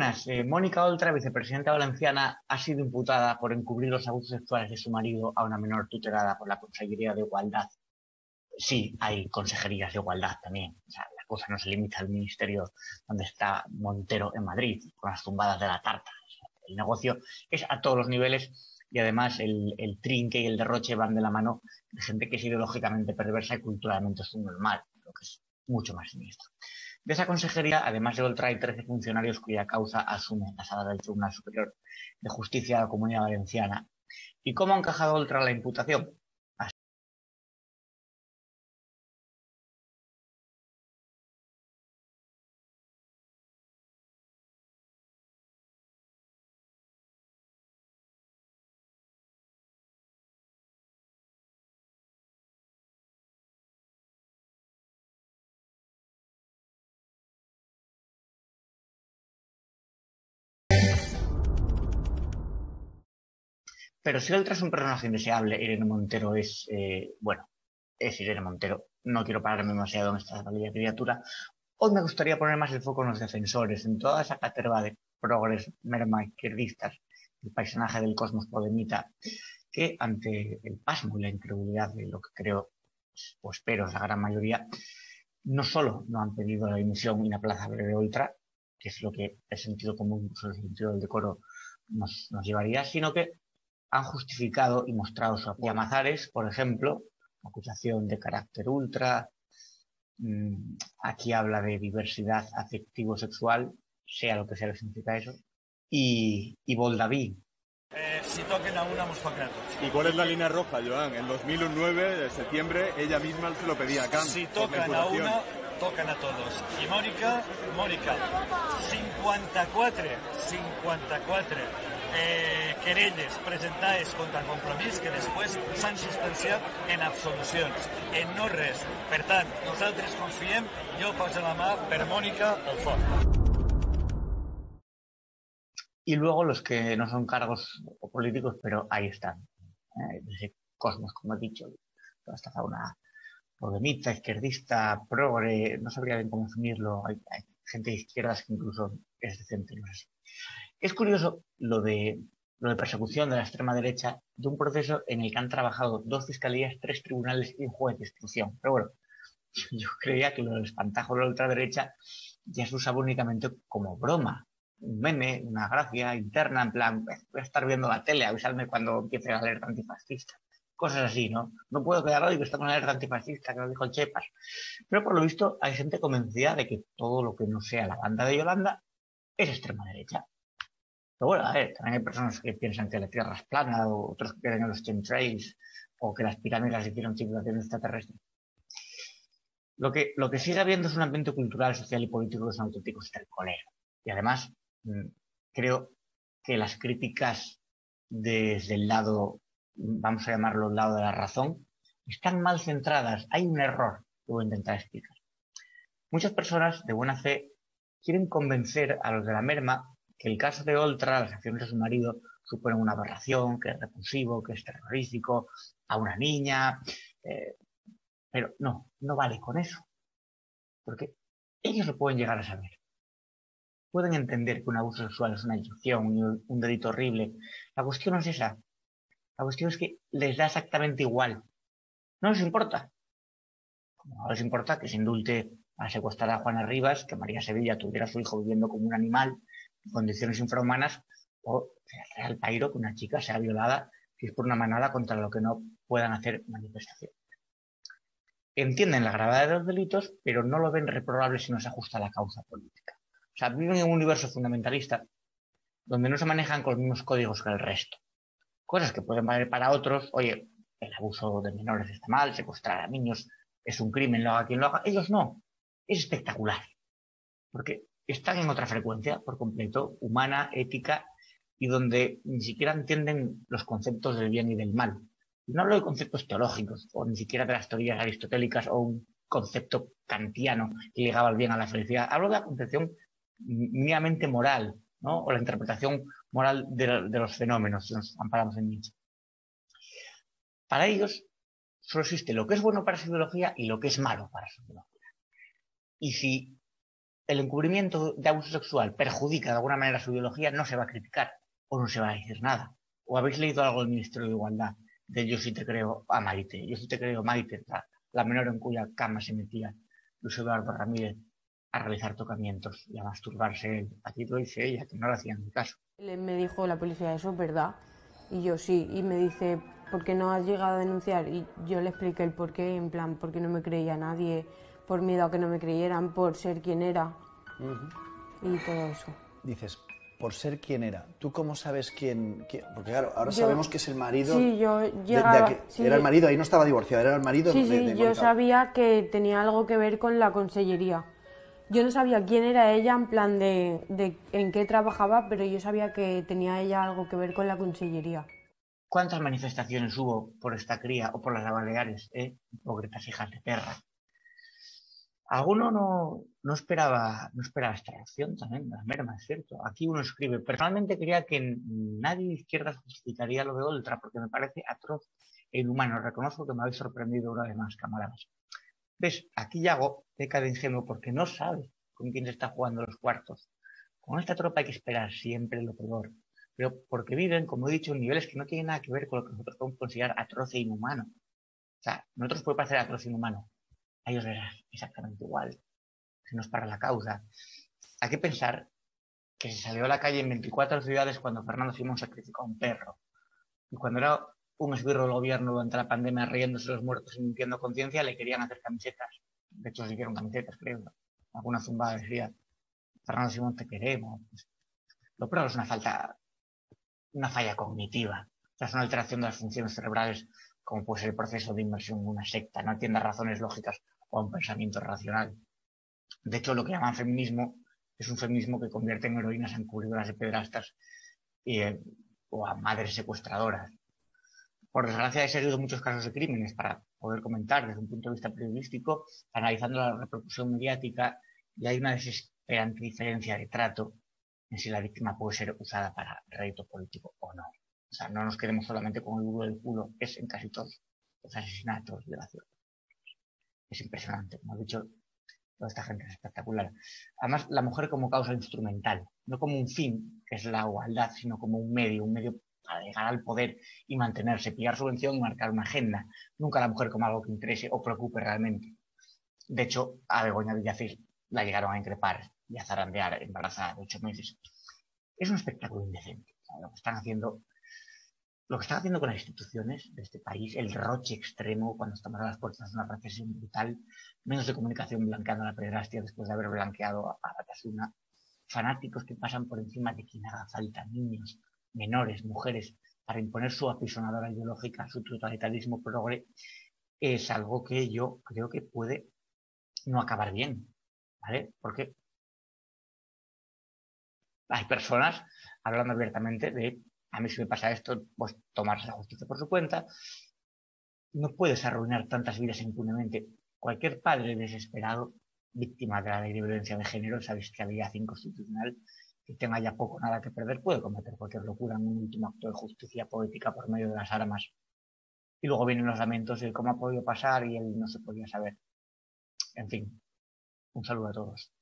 Eh, Mónica Oltra, vicepresidenta valenciana, ha sido imputada por encubrir los abusos sexuales de su marido a una menor tutelada por la Consejería de Igualdad. Sí, hay consejerías de igualdad también. O sea, la cosa no se limita al ministerio donde está Montero en Madrid, con las tumbadas de la tarta. el negocio es a todos los niveles y además el, el, trinque y el derroche van de la mano de gente que es ideológicamente perversa y culturalmente es un normal, lo que es mucho más siniestro. De esa consejería, además de Oltra, hay 13 funcionarios cuya causa asume la sala del Tribunal Superior de Justicia de la Comunidad Valenciana. ¿Y cómo ha encajado Oltra la imputación? Pero si Oltra es un personaje indeseable, Irene Montero es, eh, bueno, es Irene Montero. No quiero pararme demasiado en esta valía criatura. Hoy me gustaría poner más el foco en los defensores, en toda esa caterva de progres merma izquierdistas, el personaje del cosmos podemita, que ante el pasmo y la incredulidad de lo que creo o espero es la gran mayoría, no solo no han pedido la dimisión inaplazable de Ultra, que es lo que el sentido común, el sentido del decoro nos llevaría, sino que han justificado y mostrado su apoyo. Mazares, por ejemplo, acusación de carácter ultra, mmm, aquí habla de diversidad afectivo-sexual, sea lo que sea que significa eso, y, y Boldaví. Eh, si toquen a una. ¿Y cuál es la línea roja, Joan? En 2009, de septiembre, ella misma se lo pedía a Kant. Si tocan a una, tocan a todos. Y Mónica, Mónica, 54, 54 eh, querelles presentades contra Compromís que després s'han substanciat en absolucions, en no res. Per tant, nosaltres confiem, jo poso la mà per Mónica al foc. Y luego los que no son cargos políticos, pero ahí están. Eh, cosmos, como he dicho, toda esta fauna problemita, izquierdista, progre, no sabría bien cómo definirlo. Hay, hay gente de izquierdas que incluso es decente, no sé. Es curioso lo de, persecución de la extrema derecha de un proceso en el que han trabajado dos fiscalías, tres tribunales y un juez de instrucción. Pero bueno, yo creía que lo del espantajo de la ultraderecha ya se usaba únicamente como broma, un meme, una gracia interna, en plan, voy a estar viendo la tele, avisarme cuando empiece la alerta antifascista. Cosas así, ¿no? No puedo quedar hoy que está con la alerta antifascista, que lo dijo Chepas. Pero por lo visto hay gente convencida de que todo lo que no sea la banda de Yolanda es extrema derecha. Pero bueno, también hay personas que piensan que la Tierra es plana, o otros que creen en los chemtrails, o que las pirámides hicieron civilizaciones extraterrestres. Lo que, lo que sigue habiendo es un ambiente cultural, social y político que es un auténtico estercolero. Y además, mmm, creo que las críticas desde el lado, vamos a llamarlo el lado de la razón, están mal centradas. Hay un error que voy a intentar explicar. Muchas personas de buena fe quieren convencer a los de la merma que el caso de Oltra, las acciones de su marido, suponen una aberración, que es repulsivo, que es terrorífico, a una niña. Eh, pero no, no vale con eso. Porque ellos lo pueden llegar a saber. Pueden entender que un abuso sexual es una inyección, un, un delito horrible. La cuestión no es esa. La cuestión es que les da exactamente igual. No les importa. No les importa que se indulte a secuestrar a Juana Rivas, que María Sevilla tuviera a su hijo viviendo como un animal, condiciones infrahumanas o al pairo que una chica sea violada si es por una manada contra lo que no puedan hacer manifestación. Entienden la gravedad de los delitos, pero no lo ven reprobable si no se ajusta a la causa política. O sea, viven en un universo fundamentalista donde no se manejan con los mismos códigos que el resto. Cosas que pueden valer para otros, oye, el abuso de menores está mal, secuestrar a niños es un crimen, lo haga quien lo haga. Ellos no. Es espectacular. Porque están en otra frecuencia por completo, humana, ética, y donde ni siquiera entienden los conceptos del bien y del mal. No hablo de conceptos teológicos, o ni siquiera de las teorías aristotélicas, o un concepto kantiano que llegaba al bien a la felicidad. Hablo de la concepción mínimamente moral, ¿no? o la interpretación moral de, de los fenómenos, si nos amparamos en Nietzsche. Para ellos solo existe lo que es bueno para su ideología y lo que es malo para su ideología. Y si el encubrimiento de abuso sexual perjudica de alguna manera su ideología, no se va a criticar o no se va a decir nada. ¿O habéis leído algo del Ministerio de Igualdad de Yo sí te creo a Maite? Yo sí te creo Maite, la, menor en cuya cama se metía Luis Eduardo Ramírez a realizar tocamientos y a masturbarse él. Aquí lo dice ella, que no le hacían caso. Me dijo la policía, eso es verdad. Y yo sí, y me dice, ¿por qué no has llegado a denunciar? Y yo le expliqué el por qué, en plan, porque no me creía nadie, por miedo a que no me creyeran, por ser quien era y todo eso. Dices, por ser quien era. ¿Tú cómo sabes quién...? Porque claro, ahora sabemos que es el marido... Sí, yo llegaba... Era el marido, ahí no estaba divorciado, era el marido sí, de, Sí, yo sabía que tenía algo que ver con la consellería. Yo no sabía quién era ella, en plan de, de en qué trabajaba, pero yo sabía que tenía ella algo que ver con la consellería. ¿Cuántas manifestaciones hubo por esta cría o por las Baleares, eh? Hipócritas hijas de perra. Alguno no, no, esperaba, no esperaba esta reacción también, las mermas, ¿cierto? Aquí uno escribe, personalmente creía que nadie de izquierda justificaría lo de Oltra porque me parece atroz e inhumano. Reconozco que me habéis sorprendido una vez más, camaradas. ¿Ves? Aquí Yago peca de ingenuo porque no sabe con quién se está jugando los cuartos. Con esta tropa hay que esperar siempre lo peor pero porque viven, como he dicho, en niveles que no tienen nada que ver con lo que nosotros podemos considerar atroz e inhumano. O sea, nosotros puede parecer atroz e inhumano, a ellos les exactamente igual, se nos para la causa. Hay que pensar que se salió a la calle en 24 ciudades cuando Fernando Simón sacrificó a un perro. Y cuando era un esbirro del gobierno durante la pandemia riéndose los muertos y mintiendo conciencia, le querían hacer camisetas. De hecho, se hicieron camisetas, creo. Alguna zumbada decía, Fernando Simón, te queremos. Lo peor es una falta una falla cognitiva. O sea, es una alteración de las funciones cerebrales, como puede ser el proceso de inmersión en una secta. No atiende a razones lógicas o a un pensamiento racional. De hecho, lo que llaman feminismo es un feminismo que convierte en heroínas en cubridoras de pedrastas eh, o a madres secuestradoras. Por desgracia, he seguido muchos casos de crímenes para poder comentar desde un punto de vista periodístico, analizando la repercusión mediática, y hay una desesperante diferencia de trato en si la víctima puede ser usada para rédito político o no. O sea, no nos quedemos solamente con el duro del culo, es en casi todos los asesinatos, violaciones. Es impresionante, como he dicho, toda esta gente es espectacular. Además, la mujer como causa instrumental, no como un fin, que es la igualdad, sino como un medio, un medio para llegar al poder y mantenerse, pillar subvención y marcar una agenda. Nunca la mujer como algo que interese o preocupe realmente. De hecho, a Begoña Villacís la llegaron a increpar y a zarandear embarazada de ocho meses. Es un espectáculo indecente. Lo que están haciendo, lo que están haciendo con las instituciones de este país, el roche extremo cuando estamos a las puertas de una recesión brutal, menos de comunicación blanqueando la pederastia después de haber blanqueado a Batasuna, fanáticos que pasan por encima de quien haga falta, niños, menores, mujeres, para imponer su apisonadora ideológica, su totalitarismo progre, es algo que yo creo que puede no acabar bien, ¿vale? Porque hay personas hablando abiertamente de, a mí si me pasa esto, pues tomarse la justicia por su cuenta. No puedes arruinar tantas vidas impunemente. Cualquier padre desesperado, víctima de la ley de violencia de género, esa bestialidad inconstitucional, que tenga ya poco nada que perder, puede cometer cualquier locura en un último acto de justicia poética por medio de las armas. Y luego vienen los lamentos de cómo ha podido pasar y él no se podía saber. En fin, un saludo a todos.